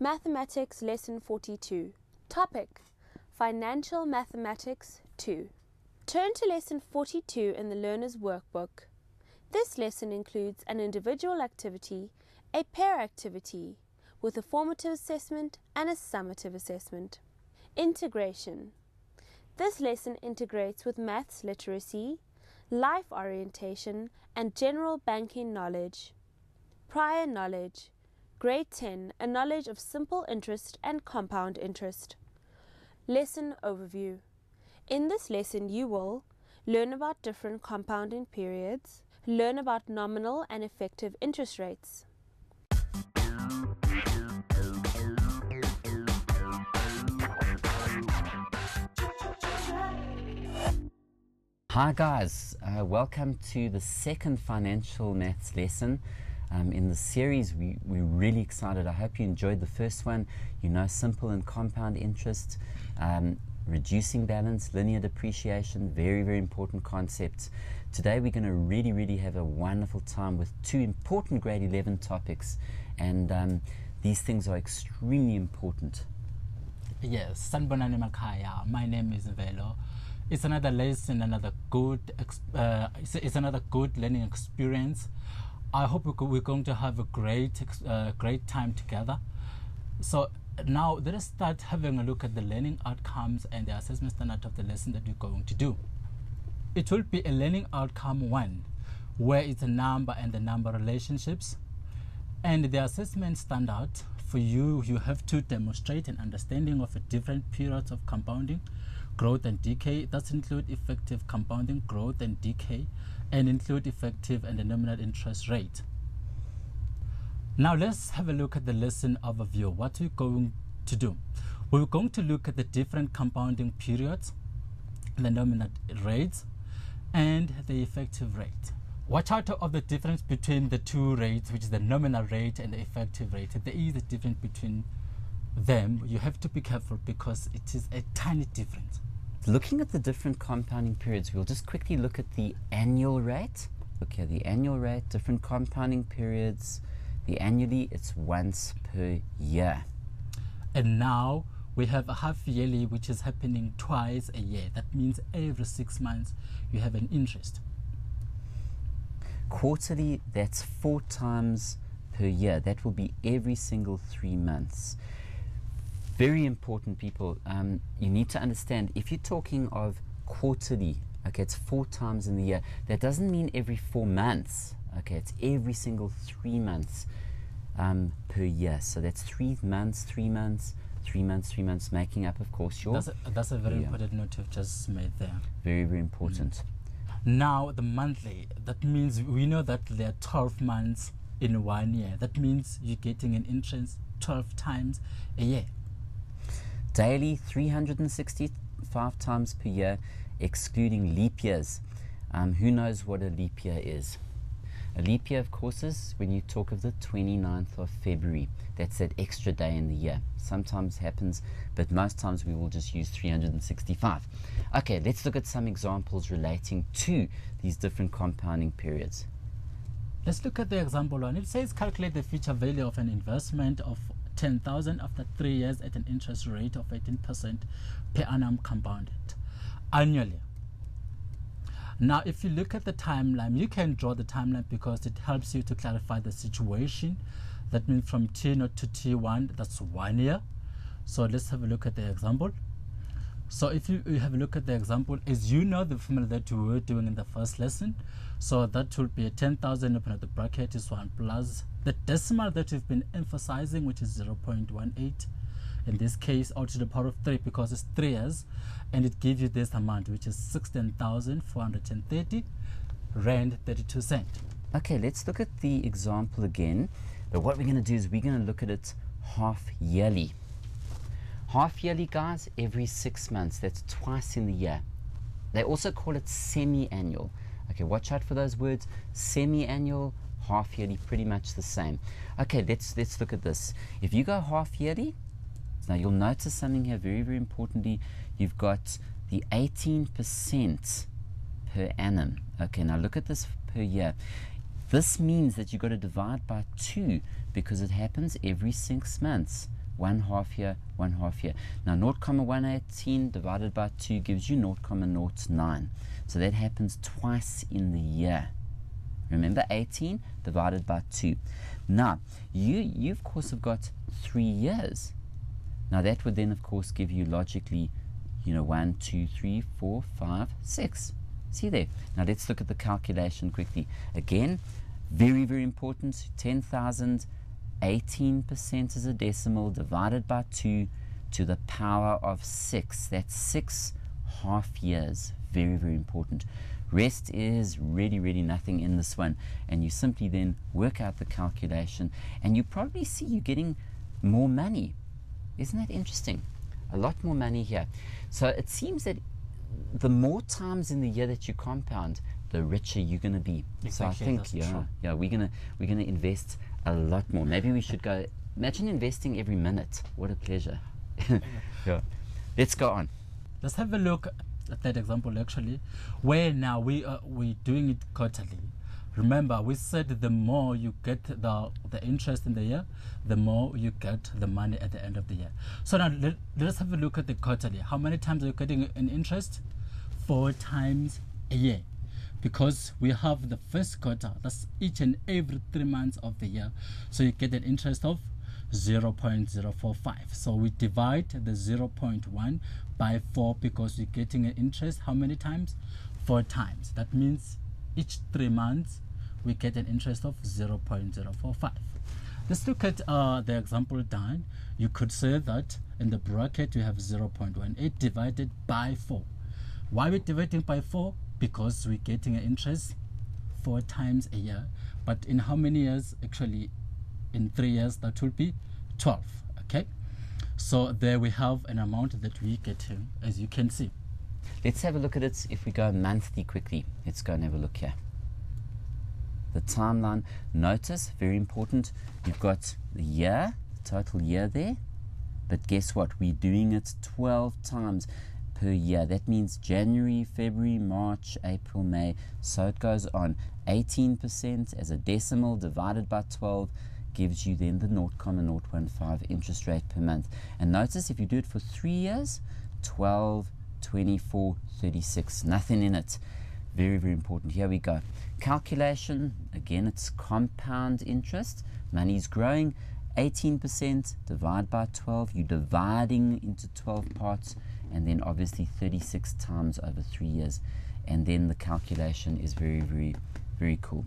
Mathematics Lesson 42. Topic Financial Mathematics 2. Turn to Lesson 42 in the Learner's Workbook. This lesson includes an individual activity, a pair activity, with a formative assessment and a summative assessment. Integration. This lesson integrates with maths literacy, life orientation, and general banking knowledge. Prior knowledge. Grade 10 A knowledge of simple interest and compound interest. Lesson overview. In this lesson, you will learn about different compounding periods, learn about nominal and effective interest rates. Hi guys, uh, welcome to the second financial maths lesson um, in the series. We, we're really excited. I hope you enjoyed the first one. You know simple and compound interest, um, reducing balance, linear depreciation, very, very important concepts. Today we're going to really, really have a wonderful time with two important grade 11 topics and um, these things are extremely important. Yes, Sanbonani Makaya. My name is Velo. It's another lesson, another good, uh, it's, it's, another good learning experience. I hope we're going to have a great, uh, great time together. So now let us start having a look at the learning outcomes and the assessment standard of the lesson that we're going to do. It will be a learning outcome one, where it's a number and the number relationships. And the assessment standard for you, you have to demonstrate an understanding of different periods of compounding, growth and decay. That include effective compounding, growth and decay, and include effective and the nominal interest rate. Now let's have a look at the lesson overview. What we're going to do. We're going to look at the different compounding periods, the nominal rates, and the effective rate. Watch out of the difference between the two rates, which is the nominal rate and the effective rate. There is a difference between them. You have to be careful because it is a tiny difference. Looking at the different compounding periods, we'll just quickly look at the annual rate. Okay, the annual rate, different compounding periods. The annually, it's once per year. And now we have a half yearly, which is happening twice a year. That means every six months you have an interest. Quarterly, that's four times per year. That will be every single three months. Very important, people. Um, you need to understand if you're talking of quarterly, okay, it's four times in the year. That doesn't mean every four months, okay, it's every single three months um, per year. So that's three months, three months, three months, three months, making up, of course, your. That's a, that's a very year. important note you've just made there. Very, very important. Mm. Now, the monthly, that means we know that there are 12 months in one year. That means you're getting an interest 12 times a year. Daily, 365 times per year, excluding leap years. Um, who knows what a leap year is? A leap year, of course, is when you talk of the 29th of February. That's that extra day in the year. Sometimes happens, but most times we will just use 365. Okay, let's look at some examples relating to these different compounding periods. Let's look at the example one. It says calculate the future value of an investment of 10,000 after three years at an interest rate of 18% per annum compounded annually. Now, if you look at the timeline, you can draw the timeline because it helps you to clarify the situation. That means from T0 to T1, that's one year. So let's have a look at the example. So if you, you have a look at the example, as you know the formula that we were doing in the first lesson, so that will be 10,000 open at the bracket is 1 plus the decimal that we've been emphasizing, which is 0.18 in this case all to the power of 3 because it's 3 years and it gives you this amount which is 16,430 rand 32 cent. Okay let's look at the example again. But what we're going to do is we're going to look at it half yearly. Half yearly guys every six months. That's twice in the year. They also call it semi-annual. Okay watch out for those words. Semi-annual half yearly pretty much the same okay let's let's look at this if you go half yearly now you'll notice something here very, very importantly. You've got the 18% per annum. Okay, now look at this per year. This means that you've got to divide by two because it happens every six months. one half year, one half year. Now 0,118 divided by 2 gives you 0,09. So that happens twice in the year. Remember 18 divided by 2. Now, you, you of course have got three years. Now that would then of course give you logically, you know, one, two, three, four, five, six. See there. Now let's look at the calculation quickly. Again, very, very important. 10,000, 18% as a decimal divided by 2 to the power of 6. That's 6 half years. Very, very important. Rest is really, really nothing in this one. And you simply then work out the calculation and you probably see you're getting more money. Isn't that interesting? A lot more money here. So it seems that the more times in the year that you compound, the richer you're going to be. Exactly, so I think yeah, true. yeah, we're gonna we're gonna invest a lot more. Maybe we should go. Imagine investing every minute. What a pleasure. yeah. Let's go on. Let's have a look that example actually, where now we are we doing it quarterly. Remember, we said the more you get the the interest in the year, the more you get the money at the end of the year. So now let, let's have a look at the quarterly. How many times are you getting an interest? Four times a year. Because we have the first quarter, that's each and every three months of the year. So you get an interest of 0.045. So we divide the 0.1 by 4 because you're getting an interest how many times? Four times. That means each three months we get an interest of 0.045. Let's look at uh, the example done. You could say that in the bracket you have 0.18 divided by 4. Why we're dividing by 4? Because we're getting an interest four times a year. But in how many years? Actually, in three years, that will be 12. Okay? So there we have an amount that we get, here, as you can see. Let's have a look at it if we go monthly quickly. Let's go and have a look here. The timeline. Notice, very important, you've got the year, the total year there. But guess what? We're doing it 12 times per year. That means January, February, March, April, May. So it goes on. 18% as a decimal divided by 12 gives you then the 0,015 interest rate per month. And notice if you do it for three years, 12, 24, 36, nothing in it. Very, very important. Here we go. Calculation, again, it's compound interest. Money's growing. 18% divide by 12. You're dividing into 12 parts, and then obviously 36 times over three years. And then the calculation is very, very, very cool.